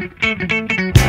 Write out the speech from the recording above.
Thank you.